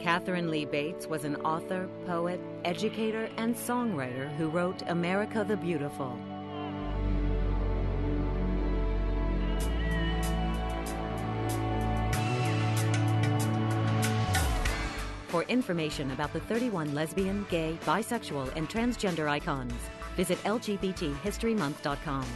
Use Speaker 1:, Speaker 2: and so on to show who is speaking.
Speaker 1: Katharine Lee Bates was an author, poet, educator, and songwriter who wrote America the Beautiful. For information about the 31 lesbian, gay, bisexual, and transgender icons, visit LGBTHistoryMonth.com.